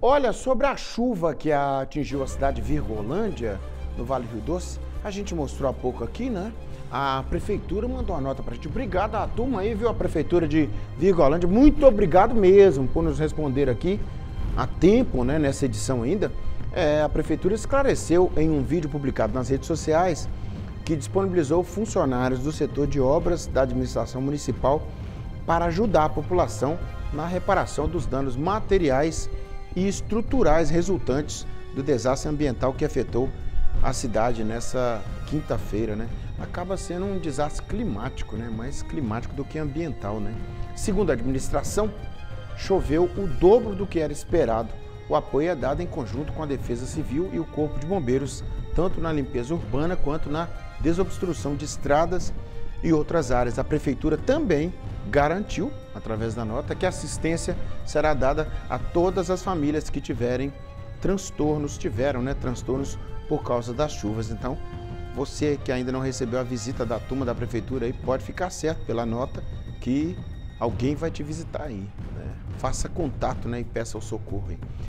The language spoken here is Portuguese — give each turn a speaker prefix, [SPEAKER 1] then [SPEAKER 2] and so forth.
[SPEAKER 1] Olha, sobre a chuva que atingiu a cidade de Virgolândia, no Vale Rio Doce, a gente mostrou há pouco aqui, né? A prefeitura mandou uma nota para a gente. Obrigado à turma aí, viu? A prefeitura de Virgolândia. Muito obrigado mesmo por nos responder aqui a tempo, né? Nessa edição ainda. É, a prefeitura esclareceu em um vídeo publicado nas redes sociais que disponibilizou funcionários do setor de obras da administração municipal para ajudar a população na reparação dos danos materiais e estruturais resultantes do desastre ambiental que afetou a cidade nessa quinta-feira, né? Acaba sendo um desastre climático, né? Mais climático do que ambiental, né? Segundo a administração, choveu o dobro do que era esperado. O apoio é dado em conjunto com a Defesa Civil e o Corpo de Bombeiros, tanto na limpeza urbana quanto na desobstrução de estradas e outras áreas. A prefeitura também garantiu, através da nota, que assistência será dada a todas as famílias que tiverem transtornos, tiveram né, transtornos por causa das chuvas. Então, você que ainda não recebeu a visita da turma da prefeitura aí, pode ficar certo pela nota que alguém vai te visitar aí. Né? Faça contato né, e peça o socorro aí.